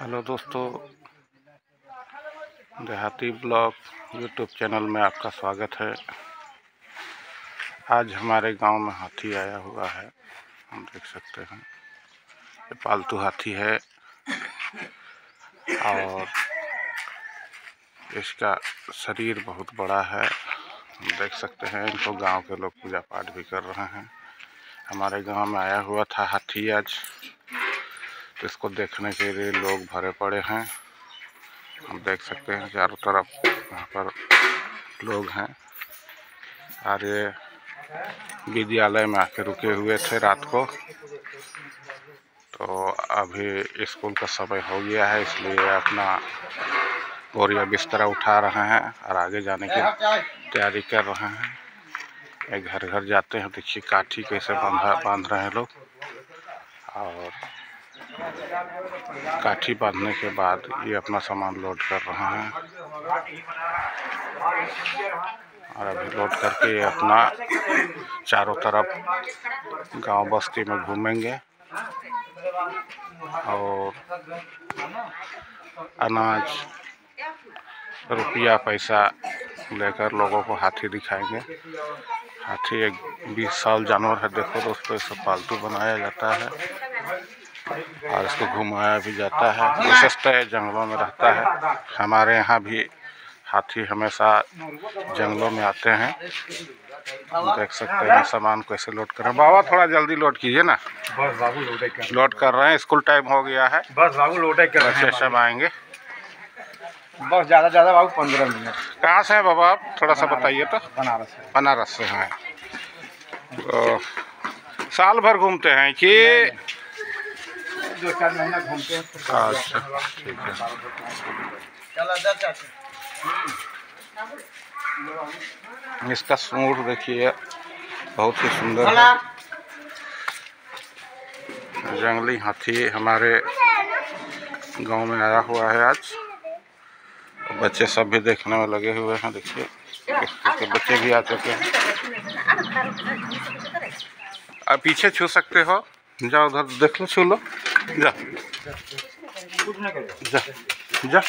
Hello दोस्तों, देहाती blog YouTube channel में आपका स्वागत है। आज हमारे गाँव में हाथी आया हुआ है, हम देख सकते हैं। ये पालतू हाथी है और इसका शरीर बहुत बड़ा है। हम देख सकते हैं, इनको गाँव के लोग पूजा पाठ भी कर रहे हैं। हमारे गाँव में आया हुआ था हाथी आज। इसको देखने के लिए लोग भरे पड़े हैं। हम देख सकते हैं चारों तरफ़ यहाँ पर लोग हैं। और ये विद्यालय में आके रुके हुए थे रात को। तो अभी स्कूल का समय हो गया है, इसलिए अपना बोरिया बिस्तरा उठा रहे हैं और आगे जाने की तैयारी कर रहे हैं। एक घर घर जाते हैं, देखिए काठी कैसे बांधा बाँध रहे हैं लोग। और काठी बांधने के बाद ये अपना सामान लोड कर रहे हैं। और अभी लोड करके ये अपना चारों तरफ़ गाँव बस्ती में घूमेंगे। और अनाज, रुपया, पैसा लेकर लोगों को हाथी दिखाएँगे। हाथी एक बीस साल जानवर है, देखो दोस्तों, इसे पालतू बनाया जाता है। और इसको घुमाया भी जाता है विशेषतः जंगलों में रहता है। हमारे यहाँ भी हाथी हमेशा जंगलों में आते हैं। देख सकते हैं सामान कैसे लोड कर रहे हैं। बाबा थोड़ा जल्दी लोड कीजिए ना। बस बाबू लोटे कर लोड कर रहे हैं स्कूल टाइम हो गया है। बस बाबू लोटे कर रहे हैं। सब आएँगे। बस ज़्यादा ज़्यादा बाबू पंद्रह मिनट। कहाँ से हैं बाबा आप? थोड़ा सा बताइए तो। बनारस बनारस से हैं। तो साल भर घूमते हैं कि दो चार महीना घूमते हैं अच्छा ठीक है। चलो दस इसका सूट देखिए बहुत ही सुंदर है। जंगली हाथी हमारे गाँव में आया हुआ है आज। बच्चे सब भी देखने में लगे हुए हैं देखिए। इसके बच्चे भी आ चुके हैं। आप पीछे छू सकते हो। जाओ उधर देख लो छू लो जा जा जा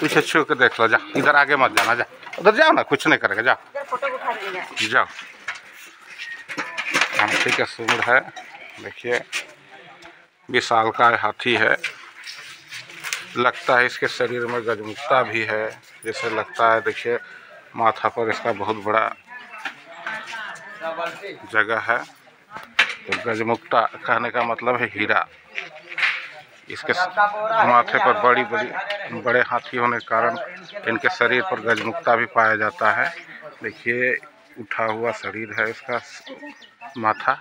पीछे छू के देख लो जा इधर आगे मत जाना जा उधर जाओ ना कुछ नहीं करेगा जाओ जाओ हाथी का सूंड है देखिए विशाल का हाथी है लगता है इसके शरीर में गजमुक्ता भी है, जैसे लगता है, देखिए, माथा पर इसका बहुत बड़ा जगह है। तो गजमुक्ता, कहने का मतलब है हीरा। इसके माथे पर बड़ी बड़ी, बड़े हाथी होने के कारण इनके शरीर पर गजमुक्ता भी पाया जाता है। देखिए, उठा हुआ शरीर है इसका, माथा।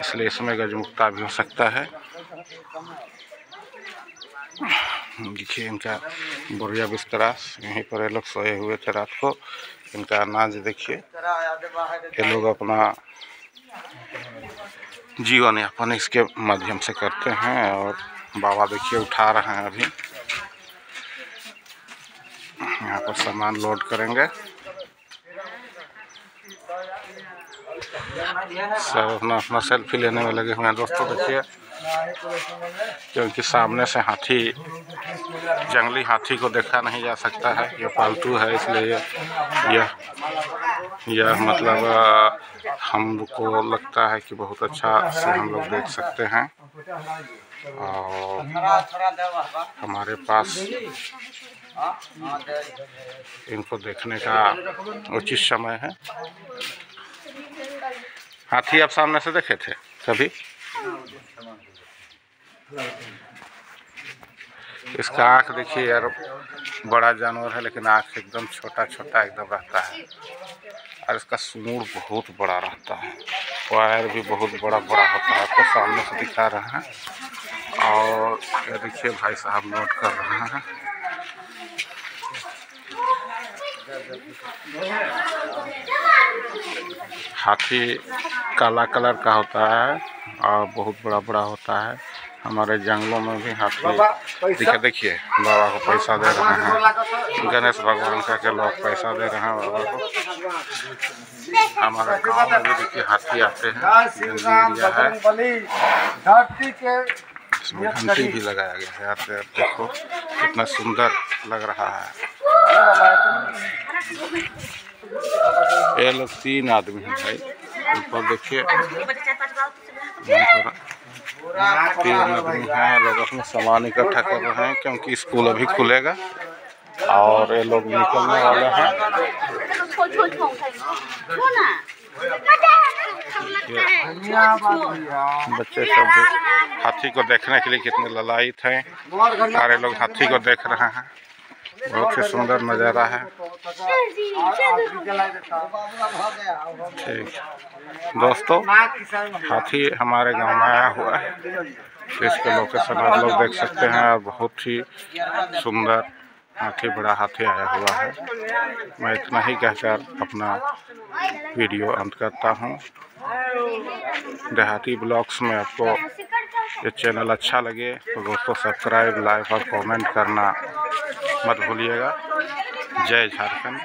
इसलिए इसमें गजमुक्ता भी हो सकता है। देखिए, इनका बुढ़िया बिस्तरा, यहीं पर ये लोग सोए हुए थे रात को। इनका अनाज देखिए। ये लोग अपना जीवन यापन इसके माध्यम से करते हैं और बाबा देखिए उठा रहे हैं अभी। यहाँ पर सामान लोड करेंगे। सब अपना अपना सेल्फी लेने में लगे हुए हैं। दोस्तों देखिए, क्योंकि सामने से हाथी, जंगली हाथी को देखा नहीं जा सकता है। ये पालतू है, इसलिए यह यह मतलब हमको लगता है कि बहुत अच्छा से हम लोग देख सकते हैं। और हमारे पास इनको देखने का उचित समय है। हाथी आप सामने से देखे थे कभी? इसका आँख देखिए यार, बड़ा जानवर है, लेकिन आँख एकदम छोटा छोटा एकदम रहता है। और इसका सूंड बहुत बड़ा रहता है। पैर भी बहुत बड़ा बड़ा होता है, आपको सामने से दिखा रहे हैं। और ये देखिए भाई साहब नोट कर रहे हैं। हाथी काला कलर का होता है और बहुत बड़ा बड़ा होता है। हमारे जंगलों में भी हाथी देखिए देखिए बाबा को पैसा दे रहे हैं। गणेश भगवान का के लोग पैसा दे रहे हैं बाबा को। हमारे गाँव में भी देखिए हाथी आते हैं है। इसमें घंटी भी लगाया गया है यार यार देखो कितना सुंदर लग रहा है। ये लोग तीन आदमी हैं भाई ऊपर देखिए। लोग अपना सामान इकट्ठा कर रहे हैं, क्योंकि स्कूल अभी खुलेगा। और ये लोग निकलने वाले हैं। बच्चे सब हाथी को देखने के लिए कितने ललायित हैं। सारे लोग हाथी को देख रहे हैं। बहुत ही सुंदर नज़ारा है। ठीक। दोस्तों, हाथी हमारे गाँव में आया हुआ है। इसके लोकेशन आप लोग देख सकते हैं, और बहुत ही सुंदर हाथी, बड़ा हाथी आया हुआ है। मैं इतना ही कहकर अपना वीडियो अंत करता हूँ। देहाती ब्लॉग्स में आपको ये चैनल अच्छा लगे तो दोस्तों, सब्सक्राइब, लाइक और कमेंट करना मत भूलिएगा। जय झारखंड।